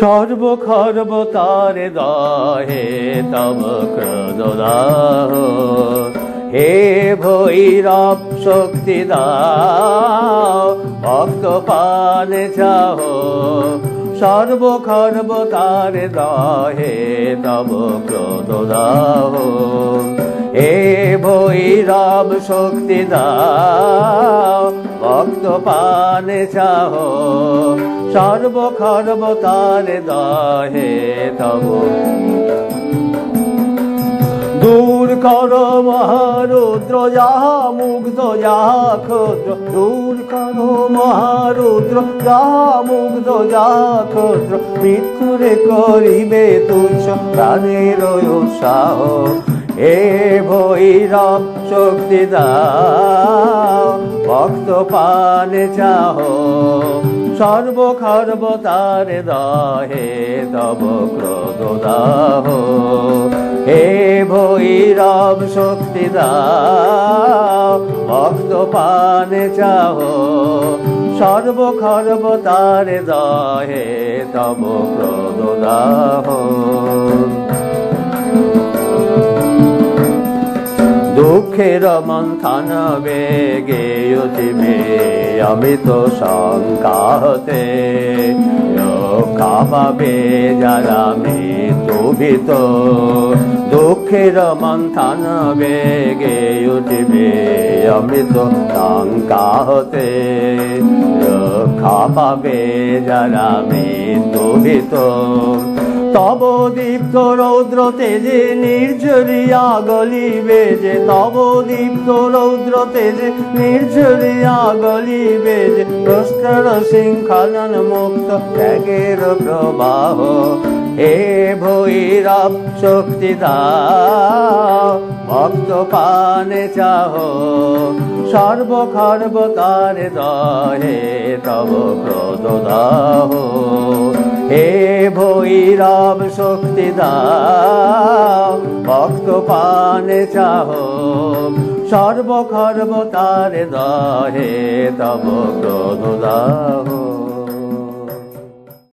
সর্বখর্ব তার দহে তব ক্রোদাহ হে ভৈরব শক্তি দাও ভক্ত পান চাহ। তার দহে তব ক্রোদাহ হে ভৈরব শক্তি দাও ভক্ত পান চাহ সর্বখর্ব তার দহে তব। দূর কর মহারুদ্র, যাহা মুগ্ধ, যাহা ক্ষুদ্র। দূর কর মহারুদ্র, যাহা মুগ্ধ, যাহা ক্ষুদ্র। মৃত্যুরে করিবে তুচ্ছ প্রাণের উৎসাহ। হে ভৈরব শক্তি ভক্ত পান চাহ সর্বখর্ব তার দহে তব ক্রোধ দাহ। হে ভৈরব, শক্তি ভক্ত পান চাহ সর্বখর্ব তার দহে তব ক্রোধ দাহ। দুঃখের মন্থন বেগে উঠিবে অমিত শঙ্কাহতে কাবাবে যারা মৃত্যু ভীত দুঃখের মন্থন বেগে উঠিবে অমিত শঙ্কাহতে খাবাবে যারা মৃত্যু ভীত তব দীপ্ত রৌদ্র তেজে নির্ঝরিয়া গলিবে যে তব দীপ্ত রৌদ্র তেজে নির্ঝরিয়া গলিবে যে প্রস্তর শৃঙ্খলন মুক্ত ত্যাগের প্রবাহ। হে ভৈরব, শক্তি দাও, ভক্ত পানে চাহ। সর্বখর্ব তার দহে তব ক্রোধ দাহ। হে ভৈরব শক্তি দাও ভক্ত পানে চাহ সর্বখর্ব তার দহে তব ক্রোধ